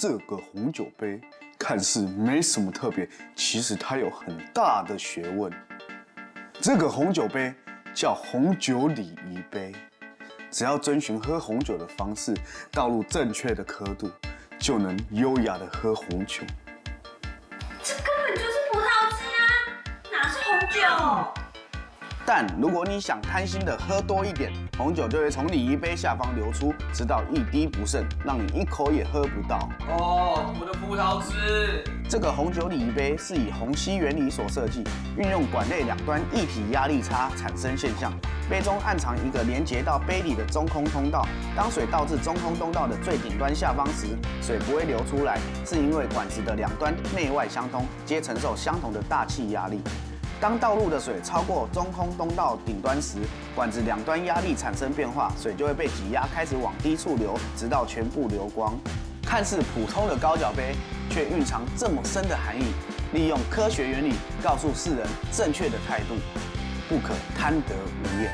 这个红酒杯看似没什么特别，其实它有很大的学问。这个红酒杯叫红酒礼仪杯，只要遵循喝红酒的方式，倒入正确的刻度，就能优雅的喝红酒。这根本就是葡萄汁啊，哪是红酒？但如果你想贪心的喝多一点，红酒就会从礼仪杯下方流出，直到一滴不剩，让你一口也喝不到。哦，我的葡萄汁。这个红酒礼仪杯是以虹吸原理所设计，运用管内两端一体压力差产生现象。杯中暗藏一个连接到杯里的中空通道，当水倒至中空通道的最顶端下方时，水不会流出来，是因为管子的两端内外相通，皆承受相同的大气压力。当道路的水超过中空通道顶端时，管子两端压力产生变化，水就会被挤压，开始往低处流，直到全部流光。看似普通的高脚杯，却蕴藏这么深的含义。利用科学原理告诉世人正确的态度，不可贪得无厌。